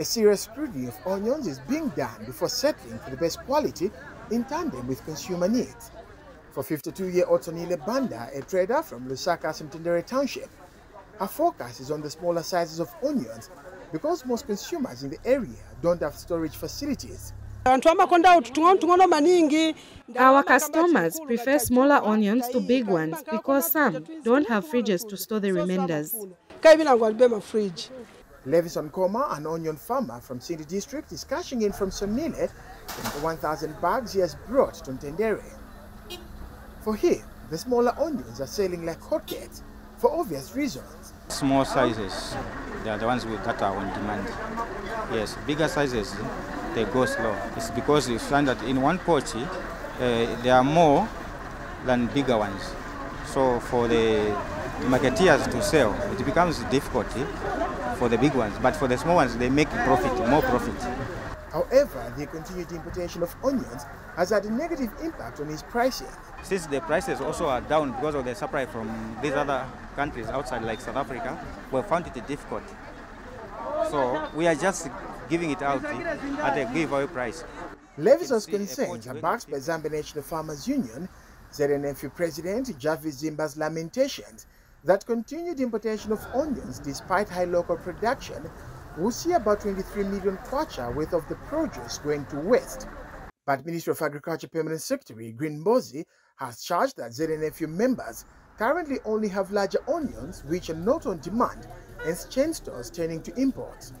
A serious scrutiny of onions is being done before settling for the best quality in tandem with consumer needs. For 52-year-old Sonile Banda, a trader from Lusaka, Mtendere Township, her focus is on the smaller sizes of onions because most consumers in the area don't have storage facilities. Our customers prefer smaller onions to big ones because some don't have fridges to store the remainders. Levison Koma, an onion farmer from Sinda district, is cashing in from Sonile from the 1,000 bags he has brought to Mtendere. For him, the smaller onions are selling like hotcakes for obvious reasons. Small sizes, they are the ones that are on demand. Yes, bigger sizes, they go slow. It's because you find that in one pochi, uh, there are more than bigger ones. So for the marketeers to sell, it becomes difficult for the big ones, but for the small ones, they make profit, more profit. However, the continued importation of onions has had a negative impact on its pricing. Since the prices also are down because of the supply from these other countries outside like South Africa, we found it difficult. So we are just giving it out at a giveaway price. Levison's concerns are backed by Zambia National Farmers Union, ZNFU President Jervis Zimba's lamentations that continued importation of onions despite high local production will see about 23 million kwacha worth of the produce going to waste. But Ministry of Agriculture Permanent Secretary Green Mbozi has charged that ZNFU members currently only have larger onions which are not on demand, hence chain stores turning to imports.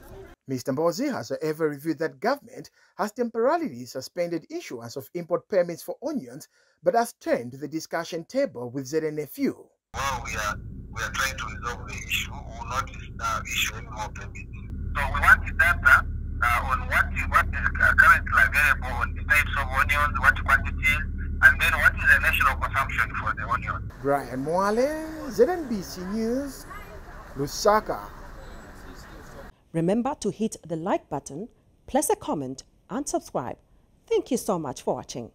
Mr. Mbozi has however revealed that government has temporarily suspended issuance of import permits for onions but has turned the discussion table with ZNFU. Well, we are, we are trying to resolve the issue. We will not uh, issue any more permits. So we want data uh, on what, what is currently available on the types of onions, what quantity, and then what is the national consumption for the onion. Brian Moale, ZNBC News, Lusaka. Remember to hit the like button, place a comment, and subscribe. Thank you so much for watching.